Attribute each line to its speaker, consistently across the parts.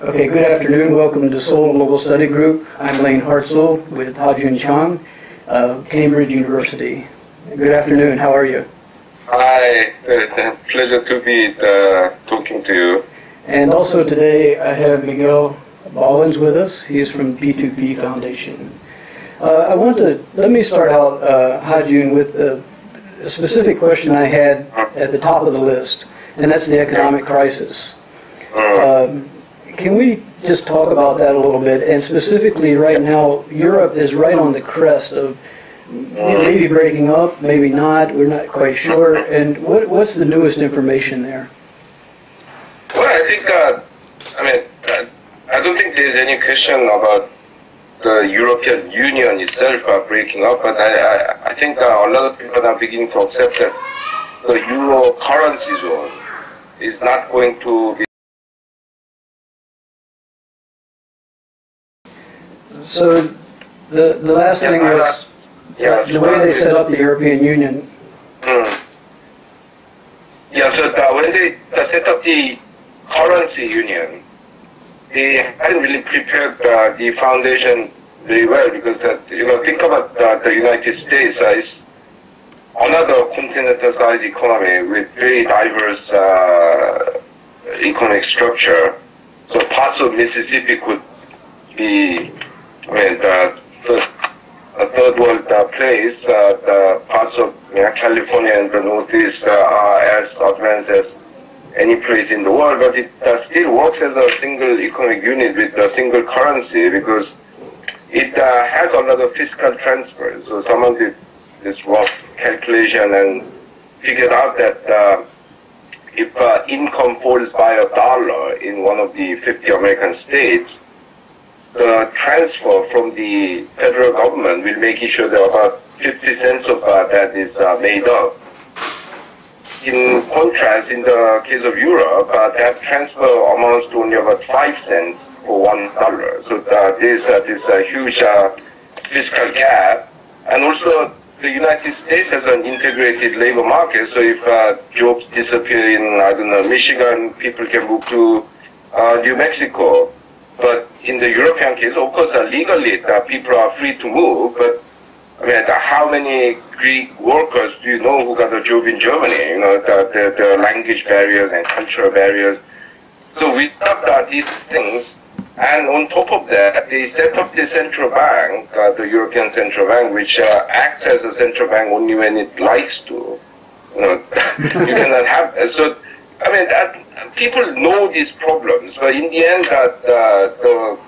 Speaker 1: Okay, good afternoon. Welcome to Seoul Global Study Group. I'm Layne Hartsell with Ha Joon Chang, uh, Cambridge University. Good afternoon. How are you?
Speaker 2: Hi, uh, pleasure to be uh, talking to you.
Speaker 1: And also today I have Michel Bauwens with us. He's from P2P Foundation. Uh, I want to let me start out, uh, Ha Joon, with a, a specific question I had at the top of the list, and that's the economic crisis. Can we just talk about that a little bit? And specifically, right now, Europe is right on the crest of maybe breaking up, maybe not. We're not quite sure. And what, what's the newest information there?
Speaker 2: Well, I think, uh, I mean, I don't think there's any question about the European Union itself uh, breaking up, but I, I, I think uh, a lot of people are beginning to accept that the euro currency zone is not going to be.
Speaker 1: So the, the last thing was
Speaker 2: Yeah,
Speaker 1: the way they set up the European Union.
Speaker 2: Mm. Yeah, so the, when they uh, set up the currency union, they hadn't really prepared uh, the foundation very well because, uh, you know, think about uh, the United States uh, is another continental-sized economy with very diverse uh, economic structure. So parts of Mississippi could be, I mean, a third world uh, place, uh, the parts of California and the Northeast uh, are as advanced as any place in the world, but it uh, still works as a single economic unit with a single currency because it has a lot of fiscal transfer. So someone did this rough calculation and figured out that if income falls by a dollar in one of the 50 American states, the transfer from the federal government will make sure that about 50 cents of uh, that is uh, made up. In contrast, in the case of Europe, uh, that transfer amounts to only about 5 cents for one dollar. So uh, there's, uh, a huge uh, fiscal gap. And also, the United States has an integrated labor market, so if uh, jobs disappear in, I don't know, Michigan, people can move to uh, New Mexico. But in the European case, of course, uh, legally, uh, people are free to move, but I mean, uh, how many Greek workers do you know who got a job in Germany? You know, the, the, the language barriers and cultural barriers. So we stopped uh, these things, and on top of that, they set up the central bank, uh, the European Central Bank, which uh, acts as a central bank only when it likes to. You know, you cannot have so. I mean, that, people know these problems, but in the end, uh, the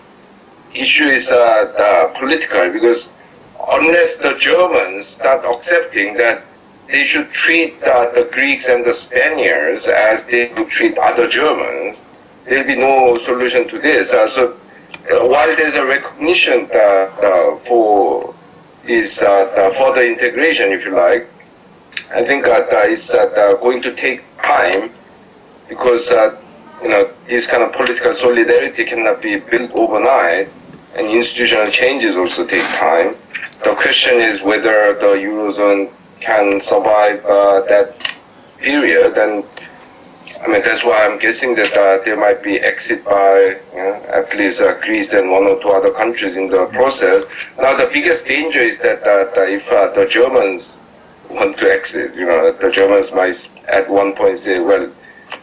Speaker 2: issue is uh, political because unless the Germans start accepting that they should treat uh, the Greeks and the Spaniards as they would treat other Germans, there'll be no solution to this. Uh, so uh, while there's a recognition that, for this further integration, if you like, I think that it's going to take time because you know this kind of political solidarity cannot be built overnight, and institutional changes also take time. The question is whether the eurozone can survive uh, that period, and I mean that's why I'm guessing that uh, there might be exit by you know, at least uh, Greece and one or two other countries in the process. Now the biggest danger is that, that if the Germans want to exit, you know, the Germans might at one point say, well,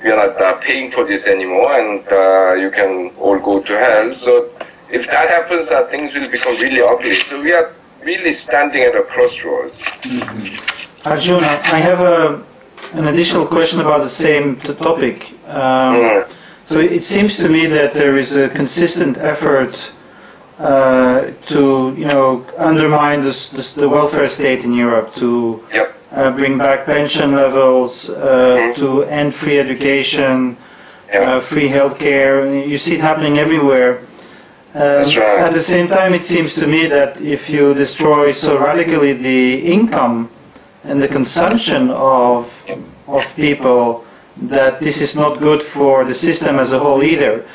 Speaker 2: we are not uh, paying for this anymore and uh, you can all go to hell. So if that happens, uh, things will become really ugly. So we are really standing at a crossroads.
Speaker 3: Mm-hmm. Ha Joon, I have a, an additional question about the same topic. Um, mm. So it seems to me that there is a consistent effort uh, to, you know, undermine this, this, the welfare state in Europe, to
Speaker 2: yep
Speaker 3: uh, bring back pension levels, uh, to end free education, uh, free healthcare. You see it happening everywhere.
Speaker 2: Um, right.
Speaker 3: At the same time, it seems to me that if you destroy so radically the income and the consumption of of people, that this is not good for the system as a whole either.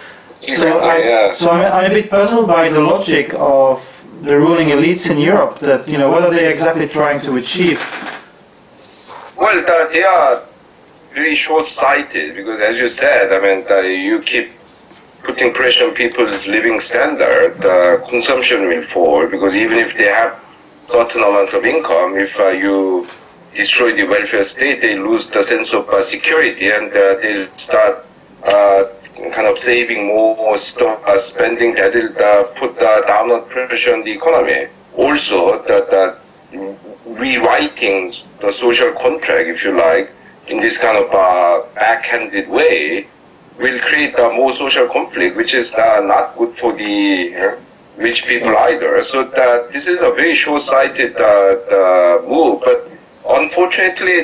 Speaker 2: So, I,
Speaker 3: so I'm, I'm a bit puzzled by the logic of the ruling elites in Europe. That you know, what are they exactly trying to achieve?
Speaker 2: Well, they are very short-sighted because, as you said, I mean, you keep putting pressure on people's living standard, consumption will fall because even if they have certain amount of income, if uh, you destroy the welfare state, they lose the sense of uh, security and uh, they'll start kind of saving more, uh, spending that will put downward pressure on the economy. Also, that, that rewriting the social contract, if you like, in this kind of uh, backhanded way, will create uh, more social conflict, which is uh, not good for the uh, rich people either. So that this is a very short-sighted uh, move. But unfortunately,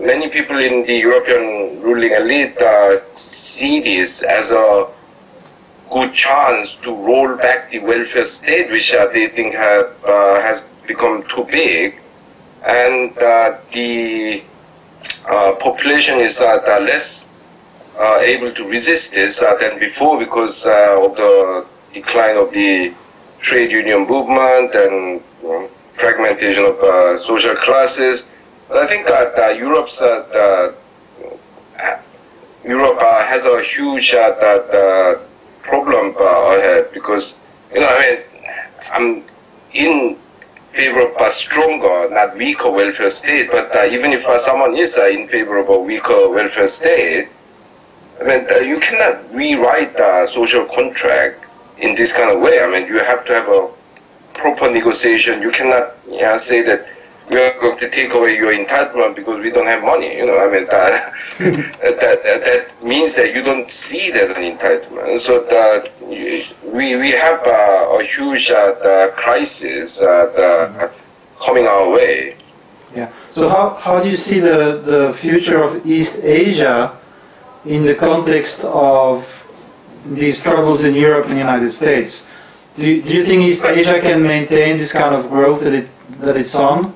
Speaker 2: many people in the European ruling elite uh, see this as a good chance to roll back the welfare state, which uh, they think have, uh, has become too big, and uh, the uh, population is uh, less able to resist this than before because of the decline of the trade union movement and you know, fragmentation of social classes. But I think that Europe's Europe uh, has a huge uh, uh, problem ahead because you know I mean I'm in favor of a stronger, not weaker welfare state. But uh, even if uh, someone is uh, in favor of a weaker welfare state, I mean you cannot rewrite the social contract in this kind of way. I mean you have to have a proper negotiation. You cannot you know, say that we are going to take away your entitlement because we don't have money. You know, I mean, that, that, that, means that you don't see it as an entitlement. So that we, we have a, a huge uh, crisis uh, coming our way.
Speaker 3: Yeah. So how, how do you see the, the future of East Asia in the context of these troubles in Europe and the United States? Do you, do you think East Asia can maintain this kind of growth that, it, that it's on?